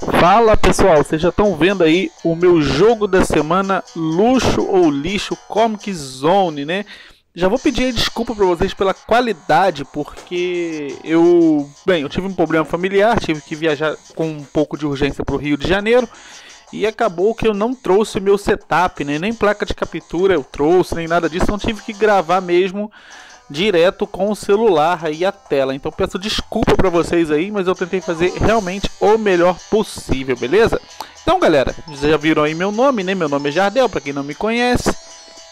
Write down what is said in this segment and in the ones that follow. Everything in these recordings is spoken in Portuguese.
Fala pessoal, vocês já estão vendo aí o meu jogo da semana luxo ou lixo Comic Zone, né? Já vou pedir desculpa para vocês pela qualidade, porque eu, bem, eu tive um problema familiar, tive que viajar com um pouco de urgência para o Rio de Janeiro e acabou que eu não trouxe o meu setup, né? Nem placa de captura eu trouxe, nem nada disso, então tive que gravar mesmo direto com o celular e a tela. Então peço desculpa para vocês aí, mas eu tentei fazer realmente o melhor possível, beleza? Então, galera, já viram aí meu nome, né? Meu nome é Jardel, para quem não me conhece.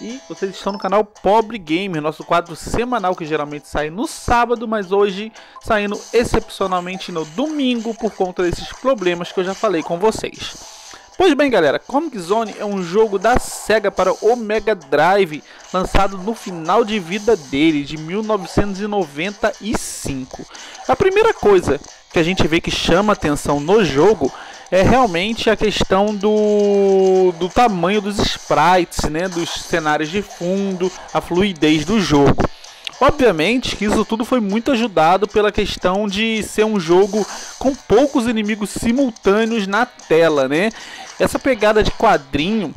E vocês estão no canal Pobre Gamer, nosso quadro semanal que geralmente sai no sábado, mas hoje saindo excepcionalmente no domingo por conta desses problemas que eu já falei com vocês. Pois bem, galera, Comic Zone é um jogo da SEGA para o Mega Drive, lançado no final de vida dele, de 1995. A primeira coisa que a gente vê que chama atenção no jogo é realmente a questão do, do tamanho dos sprites, né, dos cenários de fundo, a fluidez do jogo. Obviamente que isso tudo foi muito ajudado pela questão de ser um jogo com poucos inimigos simultâneos na tela, né? Essa pegada de quadrinho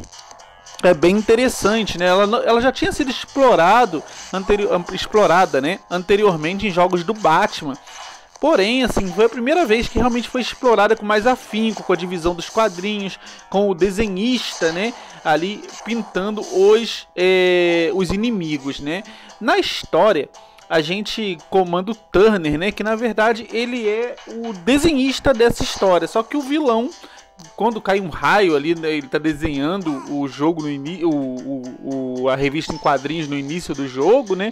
é bem interessante, né? Ela, ela já tinha sido explorado, anterior, explorada, né? Anteriormente em jogos do Batman. Porém, assim, foi a primeira vez que realmente foi explorada com mais afinco, com a divisão dos quadrinhos, com o desenhista, né? Ali pintando os, é, os inimigos, né? Na história, a gente comanda o Turner, né? Que na verdade ele é o desenhista dessa história. Só que o vilão, quando cai um raio ali, né, ele tá desenhando o jogo no início, a revista em quadrinhos no início do jogo, né?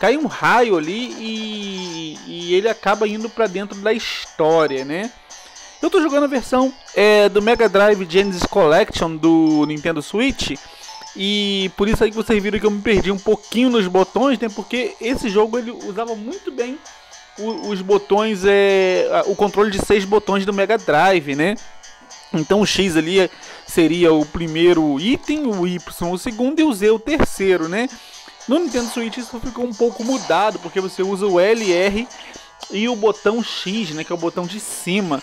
cai um raio ali e, e ele acaba indo para dentro da história, né? Eu tô jogando a versão é, do Mega Drive Genesis Collection do Nintendo Switch e por isso aí que vocês viram que eu me perdi um pouquinho nos botões, né? Porque esse jogo ele usava muito bem os botões, é, o controle de seis botões do Mega Drive, né? Então o X ali seria o primeiro item, o Y o segundo e o Z o terceiro, né? No Nintendo Switch isso ficou um pouco mudado, porque você usa o LR e o botão X, né, que é o botão de cima.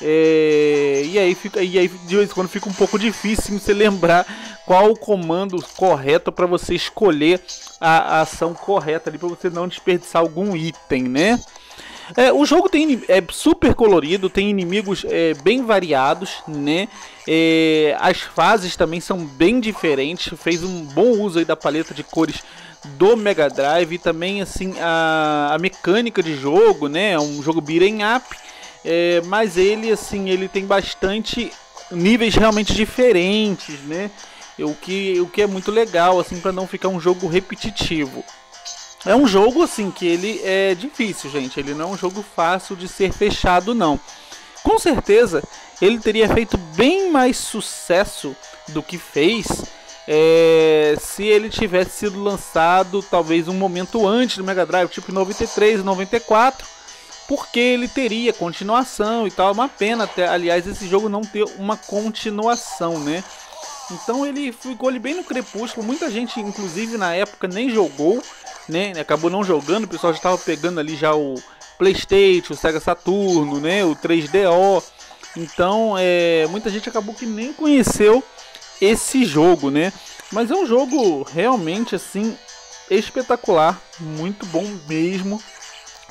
É, e aí fica e aí de vez em quando fica um pouco difícil você lembrar qual o comando correto para você escolher a, a, ação correta ali para você não desperdiçar algum item, né? É, o jogo tem é super colorido, tem inimigos é, bem variados, né? É, as fases também são bem diferentes. Fez um bom uso aí da paleta de cores do Mega Drive e também assim a, a mecânica de jogo, né? É um jogo beat'em up, é, mas ele assim ele tem bastante níveis realmente diferentes, né? O que, o que é muito legal assim para não ficar um jogo repetitivo. É um jogo assim que ele é difícil, gente. Ele não é um jogo fácil de ser fechado, não. Com certeza, ele teria feito bem mais sucesso do que fez é, se ele tivesse sido lançado talvez um momento antes do Mega Drive, tipo 93 e 94, porque ele teria continuação e tal. É uma pena, até, aliás, esse jogo não ter uma continuação, né? Então ele ficou ali bem no crepúsculo. Muita gente, inclusive na época, nem jogou né? Acabou não jogando, o pessoal já estava pegando ali já o PlayStation, o Sega Saturno, né? O 3DO. Então, é, muita gente acabou que nem conheceu esse jogo, né? Mas é um jogo realmente assim espetacular, muito bom mesmo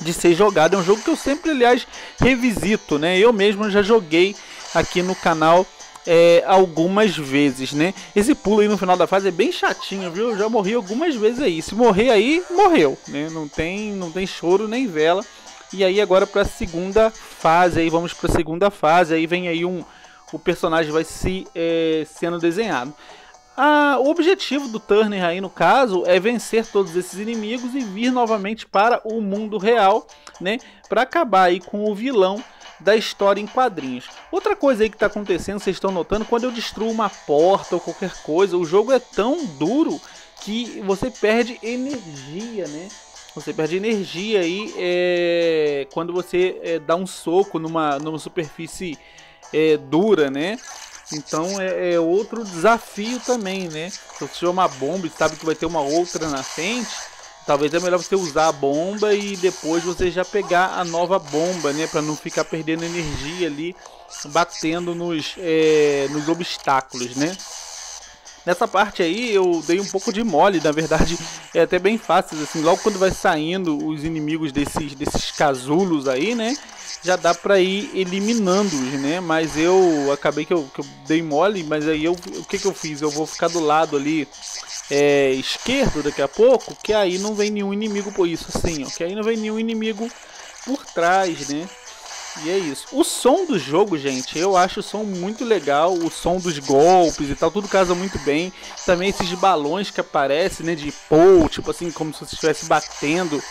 de ser jogado. É um jogo que eu sempre, aliás, revisito, né? Eu mesmo já joguei aqui no canal é, algumas vezes, né? Esse pulo aí no final da fase é bem chatinho, viu? Eu já morri algumas vezes aí. Se morrer aí, morreu, né? Não tem, não tem choro nem vela. E aí agora para a segunda fase, aí vamos para a segunda fase, aí vem aí um o personagem vai se é, sendo desenhado. Ah, o objetivo do Turner aí no caso é vencer todos esses inimigos e vir novamente para o mundo real, né, para acabar aí com o vilão da história em quadrinhos. Outra coisa aí que está acontecendo, vocês estão notando, quando eu destruo uma porta ou qualquer coisa, o jogo é tão duro que você perde energia, né? Você perde energia aí é, quando você é, dá um soco numa, numa superfície é, dura, né? Então é, é, outro desafio também, né? Se você tiver uma bomba e sabe que vai ter uma outra na frente, Talvez é melhor você usar a bomba e depois você já pegar a nova bomba, né? Para não ficar perdendo energia ali batendo nos, é, nos obstáculos, né? Nessa parte aí eu dei um pouco de mole, na verdade é até bem fácil, assim, logo quando vai saindo os inimigos desses, desses casulos aí, né? Já dá pra ir eliminando-os, né? Mas eu acabei que eu, que eu dei mole, mas aí eu, o que que eu fiz? Eu vou ficar do lado ali é, esquerdo daqui a pouco, que aí não vem nenhum inimigo por isso, assim, ó, que aí não vem nenhum inimigo por trás, né? E é isso. O som do jogo, gente, eu acho o som muito legal. O som dos golpes e tal, tudo casa muito bem. Também esses balões que aparecem, né? De pou, tipo assim, como se você estivesse batendo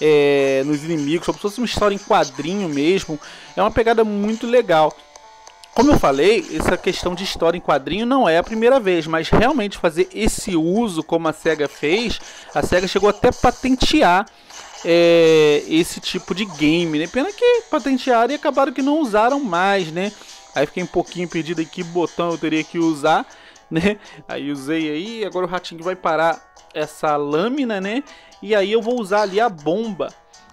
é, nos inimigos, como se fosse uma história em quadrinho mesmo. É uma pegada muito legal. Como eu falei, essa questão de história em quadrinho não é a primeira vez, mas realmente fazer esse uso como a SEGA fez, a SEGA chegou até a patentear é, esse tipo de game, né? Pena que patentearam e acabaram que não usaram mais, né? Aí fiquei um pouquinho perdido aqui, botão eu teria que usar, né? Aí usei aí, agora o ratinho vai parar essa lâmina, né? E aí eu vou usar ali a bomba,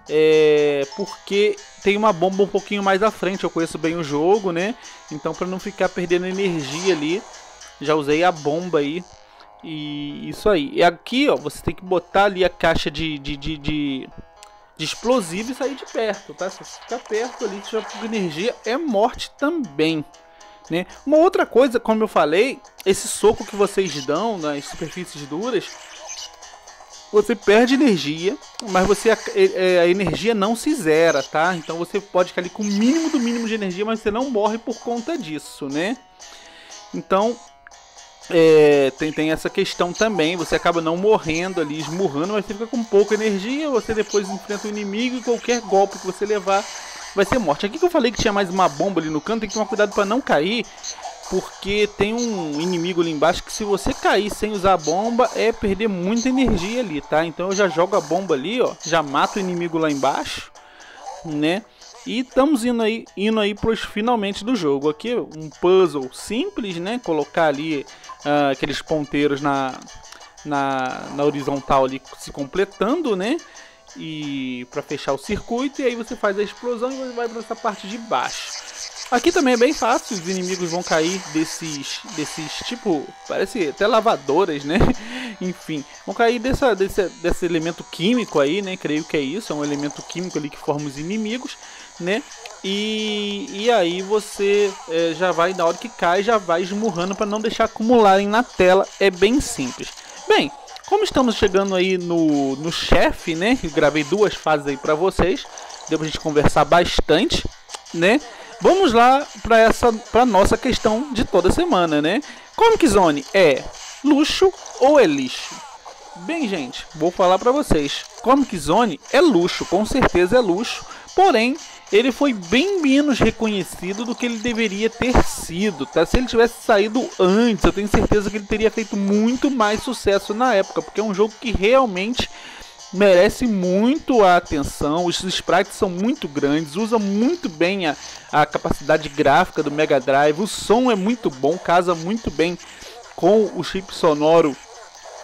é, porque tem uma bomba um pouquinho mais à frente, eu conheço bem o jogo, né? Então para não ficar perdendo energia ali, já usei a bomba aí e isso aí. E aqui, ó, você tem que botar ali a caixa de, de, de, de, de explosivo e sair de perto, tá? Se você ficar perto ali, tiver pouca energia, é morte também. Né? Uma outra coisa, como eu falei, esse soco que vocês dão nas superfícies duras, você perde energia, mas você a, é, a, energia não se zera, tá? Então você pode ficar ali com o mínimo do mínimo de energia, mas você não morre por conta disso, né? Então é, tem, tem essa questão também, você acaba não morrendo ali, esmurrando, mas você fica com pouca energia, você depois enfrenta o inimigo e qualquer golpe que você levar vai ser morte. Aqui que eu falei que tinha mais uma bomba ali no canto, tem que tomar cuidado para não cair, porque tem um inimigo ali embaixo que se você cair sem usar a bomba, é perder muita energia ali, tá? Então eu já jogo a bomba ali, ó, já mato o inimigo lá embaixo, né? E estamos indo aí, indo aí para os finalmente do jogo. Aqui um puzzle simples, né? Colocar ali uh, aqueles ponteiros na, na, na horizontal ali se completando, né? E para fechar o circuito, e aí você faz a explosão e vai para essa parte de baixo. Aqui também é bem fácil, os inimigos vão cair desses, desses tipo, parece até lavadoras, né? Enfim, vão cair dessa, desse, desse elemento químico aí, né? Creio que é isso, é um elemento químico ali que forma os inimigos, né? E, e aí você é, já vai, na hora que cai, já vai esmurrando para não deixar acumularem na tela. É bem simples. Bem, como estamos chegando aí no, no chefe, né? Eu gravei duas fases aí para vocês. Deu pra gente conversar bastante, né? Vamos lá para essa para nossa questão de toda semana, né? Comic Zone é luxo ou é lixo? Bem, gente, vou falar para vocês. Comic Zone é luxo, com certeza é luxo. Porém, ele foi bem menos reconhecido do que ele deveria ter sido, tá? Se ele tivesse saído antes, eu tenho certeza que ele teria feito muito mais sucesso na época, porque é um jogo que realmente merece muito a atenção. Os sprites são muito grandes, usa muito bem a, a capacidade gráfica do Mega Drive, o som é muito bom, casa muito bem com o chip sonoro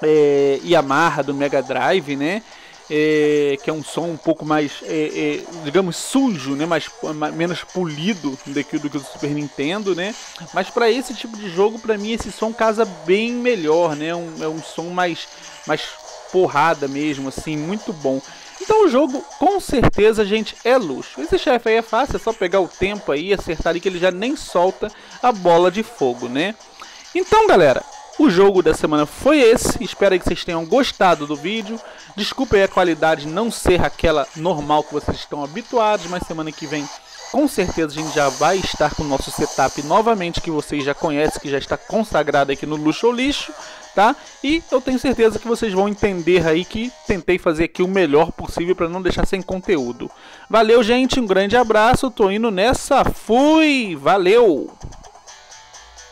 é, Yamaha do Mega Drive, né? é, que é um som um pouco mais, é, é, digamos, sujo, né? mais, menos polido do que, do que o Super Nintendo, né? Mas para esse tipo de jogo, para mim, esse som casa bem melhor, né? Um, é um som mais, mais porrada mesmo, assim, muito bom. Então o jogo, com certeza, gente, é luxo. Esse chefe aí é fácil, é só pegar o tempo aí e acertar ali que ele já nem solta a bola de fogo, né? Então, galera, o jogo da semana foi esse. Espero que vocês tenham gostado do vídeo. Desculpe aí a qualidade não ser aquela normal que vocês estão habituados, mas semana que vem com certeza a gente já vai estar com o nosso setup novamente que vocês já conhecem, que já está consagrado aqui no Luxo ou Lixo, tá? E eu tenho certeza que vocês vão entender aí que tentei fazer aqui o melhor possível para não deixar sem conteúdo. Valeu, gente, um grande abraço, tô indo nessa. Fui! Valeu!